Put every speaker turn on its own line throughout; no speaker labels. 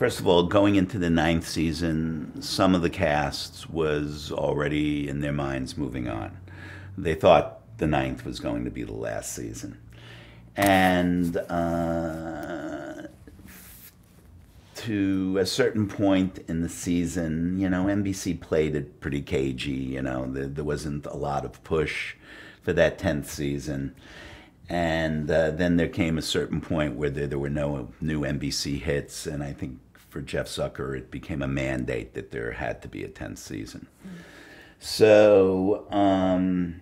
First of all, going into the ninth season, some of the casts was already in their minds moving on. They thought the ninth was going to be the last season. And uh, to a certain point in the season, you know, NBC played it pretty cagey. You know, there, there wasn't a lot of push for that 10th season. And uh, then there came a certain point where there, there were no new NBC hits, and I think for Jeff Zucker, it became a mandate that there had to be a 10th season. Mm. So, um,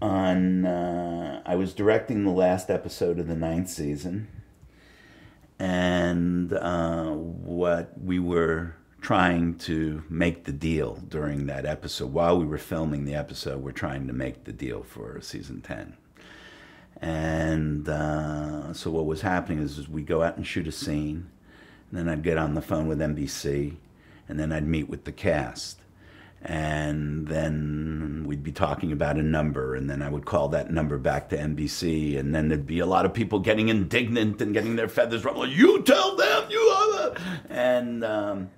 on, uh, I was directing the last episode of the ninth season, and uh, what we were trying to make the deal during that episode, while we were filming the episode, we're trying to make the deal for season 10. And uh, so what was happening is, is we go out and shoot a scene and then I'd get on the phone with NBC, and then I'd meet with the cast. And then we'd be talking about a number, and then I would call that number back to NBC, and then there'd be a lot of people getting indignant and getting their feathers ruffled. You tell them, you are And um,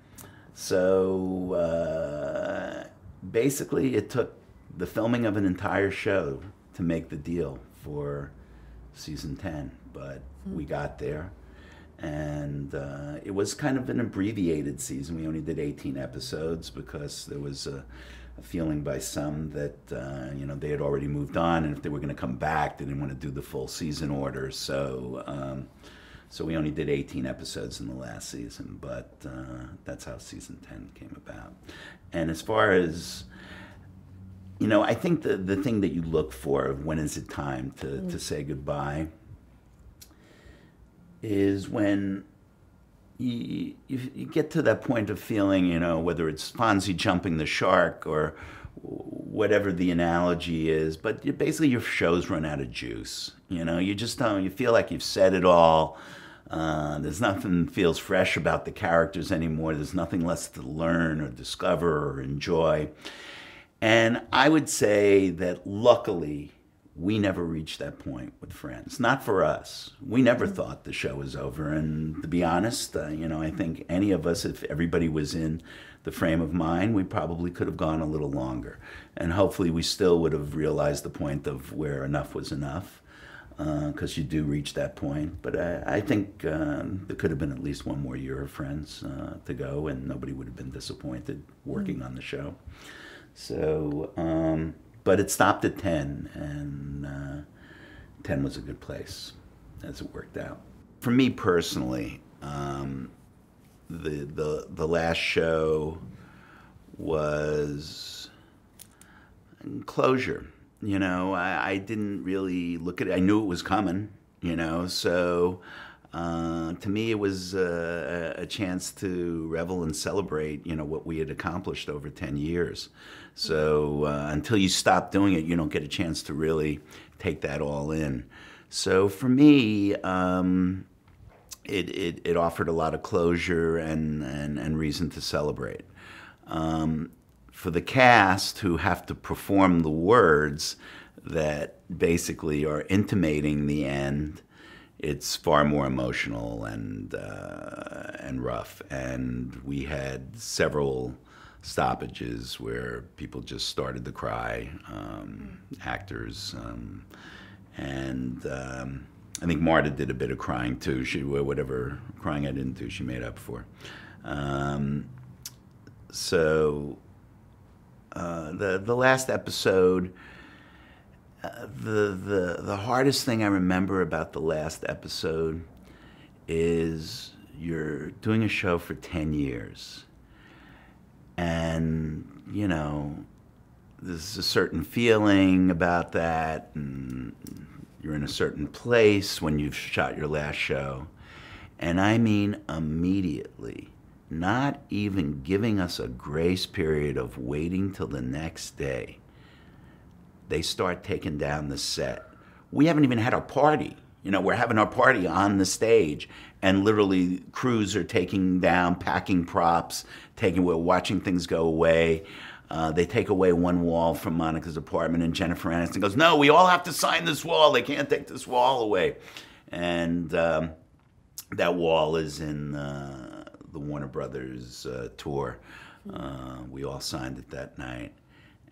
so uh, basically, it took the filming of an entire show to make the deal for season 10, but we got there and uh, it was kind of an abbreviated season. We only did 18 episodes because there was a, a feeling by some that uh, you know they had already moved on, and if they were going to come back, they didn't want to do the full season order. So, um, so we only did 18 episodes in the last season, but uh, that's how season 10 came about. And as far as you know, I think the the thing that you look for when is it time to, mm. to say goodbye is when you, you, you, get to that point of feeling, you know, whether it's Fonzie jumping the shark or whatever the analogy is, but you, basically your shows run out of juice. You know, you just don't, you feel like you've said it all. Uh, there's nothing feels fresh about the characters anymore. There's nothing less to learn or discover or enjoy. And I would say that luckily, we never reached that point with friends. Not for us. We never thought the show was over. And to be honest uh, you know i think any of us if everybody was in the frame of mind we probably could have gone a little longer. And hopefully we still would have realized the point of where enough was enough because uh, you do reach that point. But i, I think uh, there could have been at least one more year of friends uh, to go and nobody would have been disappointed working mm-hmm. on the show. So um, but it stopped at 10, and uh, 10 was a good place as it worked out. For me personally, um, the, the, the last show was closure. You know, I, I didn't really look at it. I knew it was coming, you know, so uh, to me, it was uh, a chance to revel and celebrate, you know, what we had accomplished over 10 years. So uh, until you stop doing it, you don't get a chance to really take that all in. So for me, um, it, it, it, offered a lot of closure and, and, and reason to celebrate. Um, for the cast who have to perform the words that basically are intimating the end, it's far more emotional and uh, and rough. And we had several stoppages where people just started to cry, um, actors, um, and um, I think Marta did a bit of crying too. She whatever crying I didn't do, she made up for. Um, so uh, the the last episode. The, the the hardest thing I remember about the last episode is you're doing a show for 10 years. And you know there's a certain feeling about that and you're in a certain place when you've shot your last show. And i mean immediately not even giving us a grace period of waiting till the next day they start taking down the set we haven't even had a party you know, we're having our party on the stage, and literally crews are taking down, packing props, taking, we're watching things go away. Uh, they take away one wall from Monica's apartment, and Jennifer Aniston goes, "No, we all have to sign this wall. They can't take this wall away." And um, that wall is in uh, the Warner Brothers uh, tour. Uh, we all signed it that night,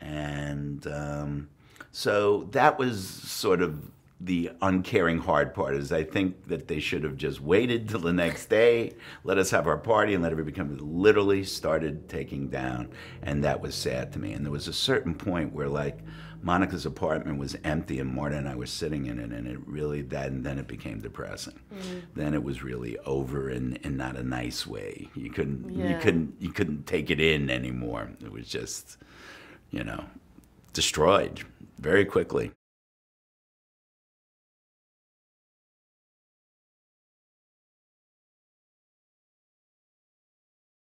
and um, so that was sort of the uncaring hard part is I think that they should have just waited till the next day, let us have our party, and let everybody come. Literally started taking down, and that was sad to me. And there was a certain point where like Monica's apartment was empty, and Marta and I were sitting in it, and it really that, and then it became depressing. Mm. Then it was really over, in, in not a nice way. You couldn't yeah. you couldn't you couldn't take it in anymore. It was just, you know, destroyed very quickly.